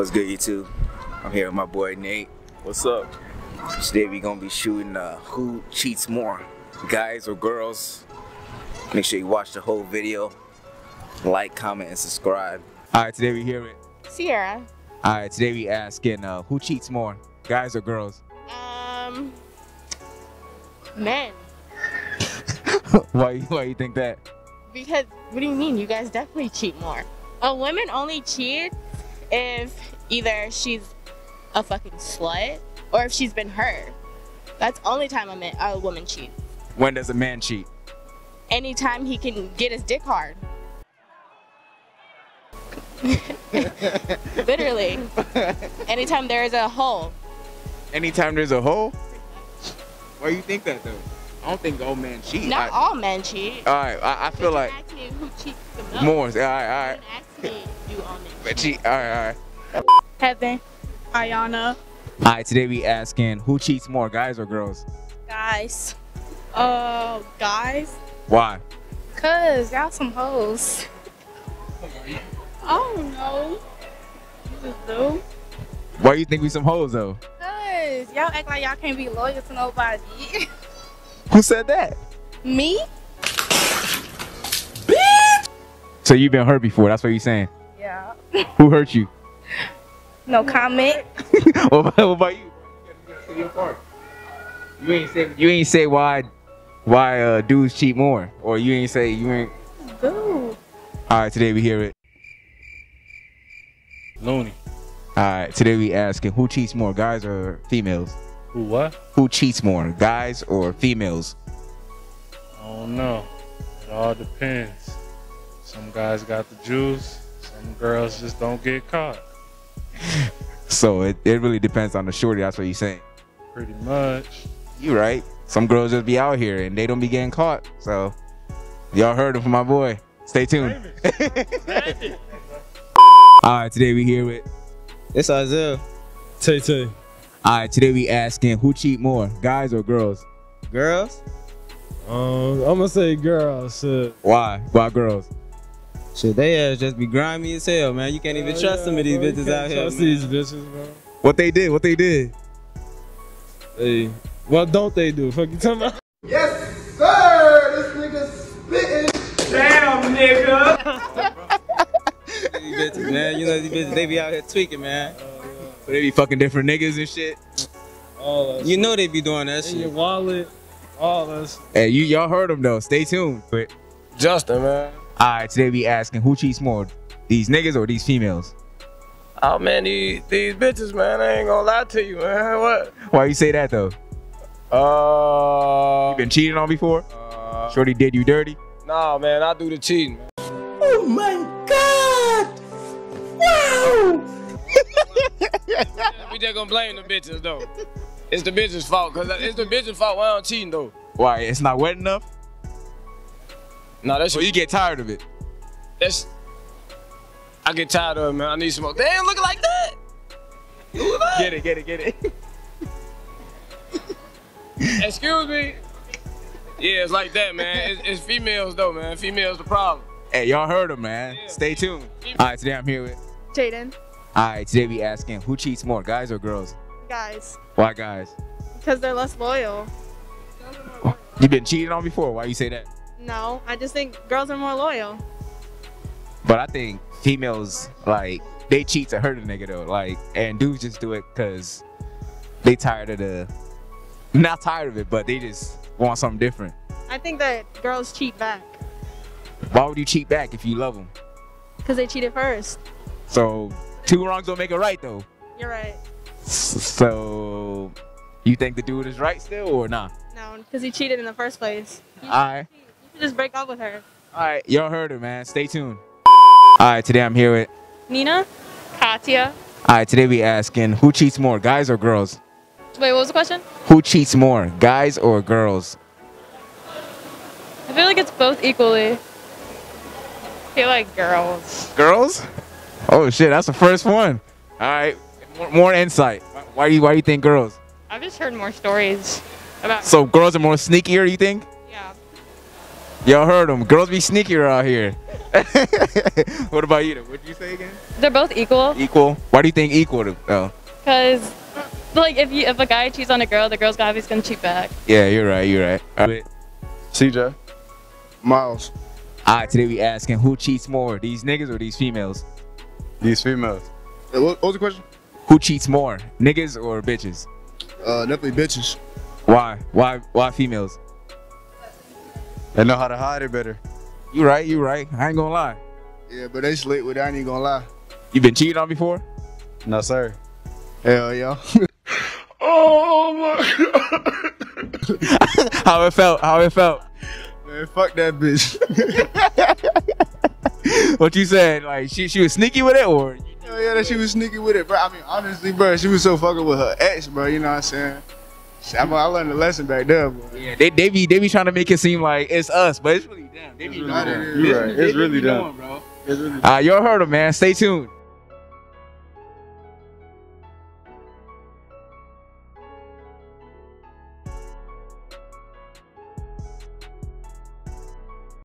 What's good, YouTube? I'm here with my boy Nate. What's up? Today we're gonna be shooting uh, who cheats more, guys or girls. Make sure you watch the whole video, like, comment, and subscribe. All right, today we here with. Sierra. All right, today we asking uh, who cheats more, guys or girls? Um, men. why? Why you think that? Because what do you mean? You guys definitely cheat more. A woman only cheats if either she's a fucking slut or if she's been hurt. That's only time a, man, a woman cheats. When does a man cheat? Anytime he can get his dick hard. Literally. Anytime there is a hole. Anytime there's a hole. Why do you think that though? I don't think all men cheat. Not I- all men cheat. All right, I, I feel like you asked me who cheats the most. more. All right, all right. You asked me, do all men But cheat. All right, all right. Heaven, Ayana, All right, today we asking who cheats more, guys or girls? guys. Uh, guys, Why? cause y'all some hoes. I don't know. You just do. Why you think we some hoes though? Cause y'all act like y'all can't be loyal to nobody. Who said that? Me? So you've been hurt before. That's what you're saying. Yeah. Who hurt you? No comment. what, about, what about you? You ain't say you ain't say why why uh, dudes cheat more, or you ain't say you ain't. Dude. All right, today we hear it. Looney. All right, today we asking who cheats more, guys or females? Who what? Who cheats more, guys or females? I don't know. It all depends. Some guys got the juice. Some girls just don't get caught. So it, it really depends on the shorty. That's what you're saying. Pretty much. You right. Some girls just be out here and they don't be getting caught. So y'all heard him from my boy. Stay tuned. All right, today we here with. It's Isaiah. Tay Tay. All right, today we asking who cheat more, guys or girls? Girls? Um, I'm gonna say girl. Shit. Why? Why girls? Shit, they ass just be grimy as hell, man. You can't even Oh, trust some of these bro, bitches can't out here. Trust man. these bitches, bro. What they did? What they did? Hey, what don't they do? Fuck you talking about? Yes, sir. This nigga spitting. These bitches, man. You know these bitches, they be out here tweaking, man. So they be fucking different niggas and shit. All that You shit. know they be doing that In your shit. wallet, all that shit. Hey, you y'all heard them though. Stay tuned. But Justin, man. all right, today we asking who cheats more, these niggas or these females? Oh man, these these bitches, man. I ain't gonna lie to you, man. What? Why you say that though? Uh, You been cheated on before? uh Shorty did you dirty? nah, man. I do the cheating, man. Just gonna blame the bitches though. It's the bitches' fault, cause it's the bitches' fault why I'm cheating though. Why? It's not wet enough? Nah, that's So you get tired of it. that's. I get tired of it, man. I need some more. They ain't looking like that. That? Get it, get it, get it. Excuse me. Yeah, it's like that, man. It's, it's females though, man. Females the problem. Hey, y'all heard him, man. Yeah. Stay tuned. All right, today I'm here with. Jaden. All right, today we asking who cheats more, guys or girls? Guys. Why guys? Because they're less loyal. You've been cheated on before? Why you say that? No, I just think girls are more loyal. But I think females like they cheat to hurt a nigga though. Like and dudes just do it because they tired of the not tired of it, but they just want something different. I think that girls cheat back. Why would you cheat back if you love them? Because they cheated first. So two wrongs don't make a right though. You're right. So you think the dude is right still or not? No, because he cheated in the first place. All right. You should just break up with her. all right, y'all heard her, man. Stay tuned. All right, today I'm here with. Nina? Katya. All right, today we asking who cheats more, guys or girls? Wait, what was the question? Who cheats more, guys or girls? I feel like it's both equally. I feel like girls. Girls? Oh shit, that's the first one. All right, more, more insight. Why do you why do you think girls? I've just heard more stories about. So girls are more sneakier, you think? yeah. Y'all heard them. Girls be sneakier out here. what about you? What did you say again? They're both equal. Equal. Why do you think equal? To, oh, Cause, like, if you if a guy cheats on a girl, the girl's gonna obviously gonna cheat back. yeah, you're right. You're right. All right. CJ. Miles. All right. Today we asking who cheats more, these niggas or these females? These females. Hey, what, what was the question? Who cheats more, niggas or bitches? Uh, definitely bitches. Why? Why? Why females? They know how to hide it better. You right. You right. I ain't gonna lie. Yeah, but they slick with it. I ain't even gonna lie. You been cheated on before? No, sir. Hell yeah. Oh my god. how it felt? How it felt? Man, fuck that bitch. What you said? Like she she was sneaky with it, or Hell yeah, that she was sneaky with it, bro. I mean, honestly, bro, she was so fucking with her ex, bro. You know what I'm saying? I, mean, I learned a lesson back there, bro. yeah, they they be they be trying to make it seem like it's us, but it's really them. They be really knowing. them. You right. They- It's really them. bro. Uh, y'all heard them, man. Stay tuned.